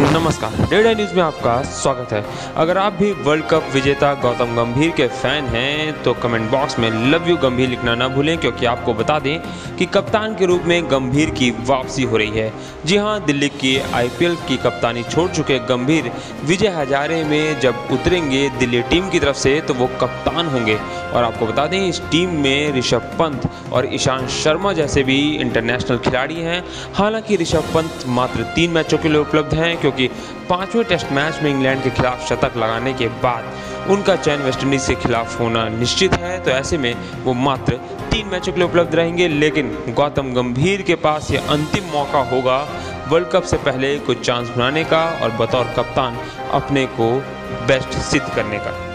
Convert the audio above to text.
नमस्कार डेढ़ न्यूज़ में आपका स्वागत है। अगर आप भी वर्ल्ड कप विजेता गौतम गंभीर के फ़ैन हैं तो कमेंट बॉक्स में लव यू गंभीर लिखना ना भूलें, क्योंकि आपको बता दें कि कप्तान के रूप में गंभीर की वापसी हो रही है। जी हाँ, दिल्ली की आईपीएल की कप्तानी छोड़ चुके गंभीर विजय हजारे में जब उतरेंगे दिल्ली टीम की तरफ़ से तो वो कप्तान होंगे। और आपको बता दें, इस टीम में ऋषभ पंत और ईशांत शर्मा जैसे भी इंटरनेशनल खिलाड़ी हैं। हालाँकि ऋषभ पंत मात्र तीन मैचों के लिए उपलब्ध हैं क्योंकि पाँचवें टेस्ट मैच में इंग्लैंड के खिलाफ शतक लगाने के बाद उनका चयन वेस्टइंडीज के खिलाफ होना निश्चित है। तो ऐसे में वो मात्र तीन मैचों के लिए उपलब्ध रहेंगे, लेकिन गौतम गंभीर के पास ये अंतिम मौका होगा वर्ल्ड कप से पहले कुछ चांस बनाने का और बतौर कप्तान अपने को बेस्ट सिद्ध करने का।